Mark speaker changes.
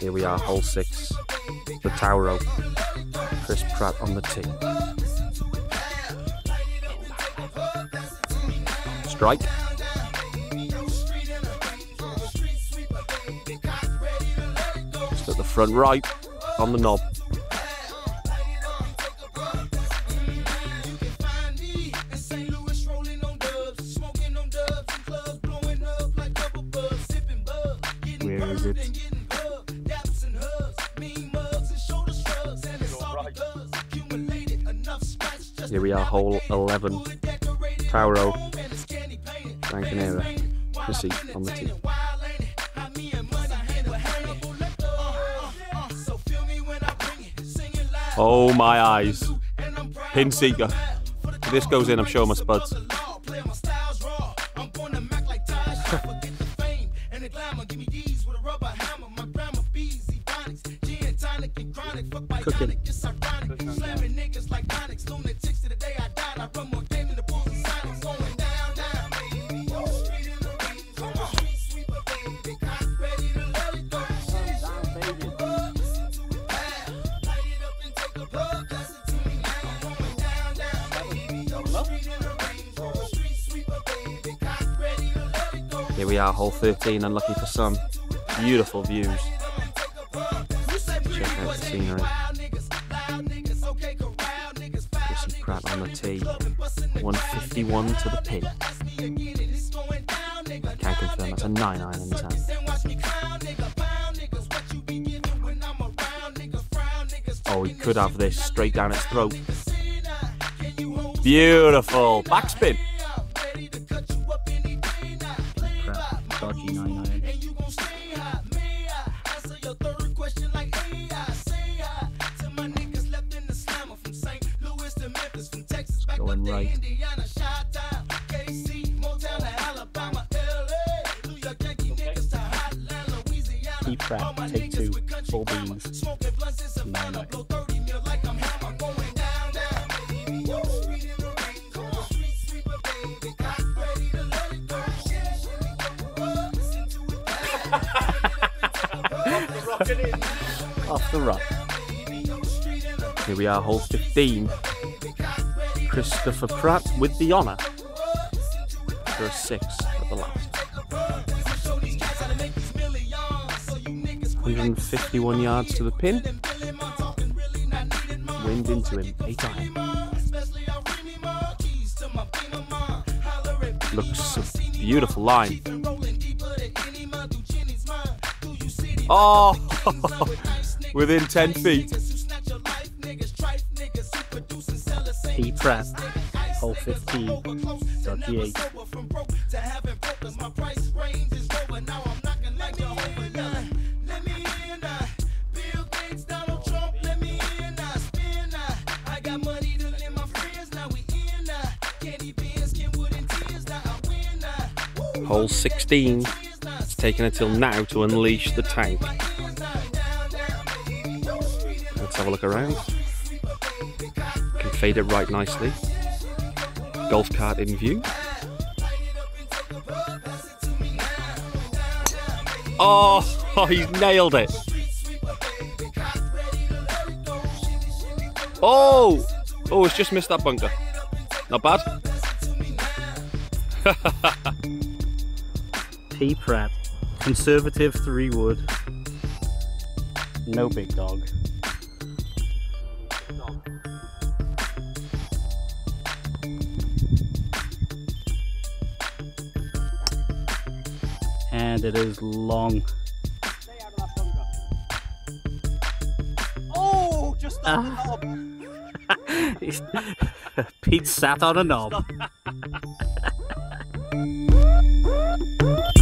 Speaker 1: Here we are, hole six. The Tauro. Chris Pratt on the tee. Strike. Just at the front right on the knob. It? Here we are, hole 11. Tauro. Gran Canaria. Missy on the tee. Oh my eyes. Pin seeker. If this goes in, I'm showing my spuds.
Speaker 2: Cooking.
Speaker 1: Here we are, hole 13, unlucky for some. Beautiful views. Check out the scenery. Pratt on the tee. 151 to the pin. Can confirm that's a 9 iron in 10. Oh, he could have this straight down its throat. Beautiful. Backspin.
Speaker 2: Crap. Dodgy 9 iron. Going right. P Pratt, take two, full beans, 9 iron. Off the rock.
Speaker 1: Here we are, hole 15. Christopher Pratt with the honour for a six at the last. 151 yards to the pin. Wind into him, 8 iron. Looks a beautiful line. Oh, within 10 feet.
Speaker 2: P Pratt, hole 15, dodgy 8.
Speaker 1: Hole 16. It's taken until now to unleash the tank. Let's have a look around. Can fade it right nicely. Golf cart in view. Oh, oh he's nailed it. Oh, oh, it's just missed that bunker. Not bad.
Speaker 2: p-prep conservative 3 wood. No big dog. And it is long.
Speaker 3: Oh, just on
Speaker 2: Ah.
Speaker 3: the knob.
Speaker 2: Pete sat on a knob.